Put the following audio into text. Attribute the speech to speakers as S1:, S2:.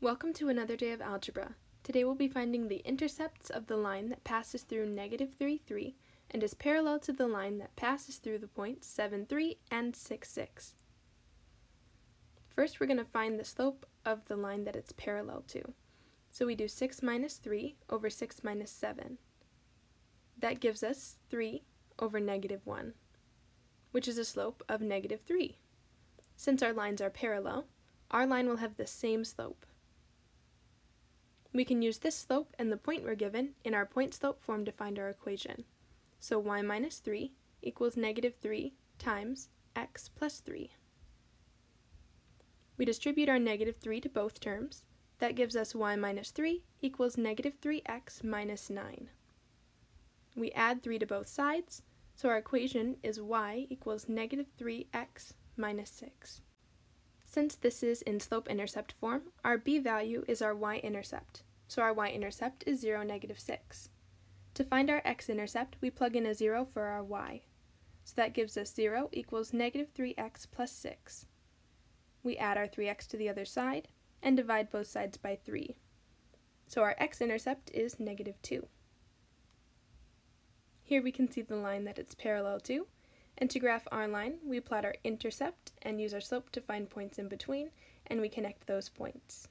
S1: Welcome to another day of algebra. Today we'll be finding the intercepts of the line that passes through negative 3, 3 and is parallel to the line that passes through the points 7, 3 and 6, 6. First we're going to find the slope of the line that it's parallel to. So we do 6 minus 3 over 6 minus 7. That gives us 3 over negative 1, which is a slope of negative 3. Since our lines are parallel, our line will have the same slope. We can use this slope and the point we're given in our point-slope form to find our equation. So y minus 3 equals negative 3 times x plus 3. We distribute our negative 3 to both terms. That gives us y minus 3 equals negative 3x minus 9. We add 3 to both sides, so our equation is y equals negative 3x minus 6. Since this is in slope-intercept form, our b value is our y-intercept, so our y-intercept is 0, negative 6. To find our x-intercept, we plug in a 0 for our y. So that gives us 0 equals negative 3x plus 6. We add our 3x to the other side and divide both sides by 3. So our x-intercept is negative 2. Here we can see the line that it's parallel to, and to graph our line, we plot our intercept and use our slope to find points in between, and we connect those points.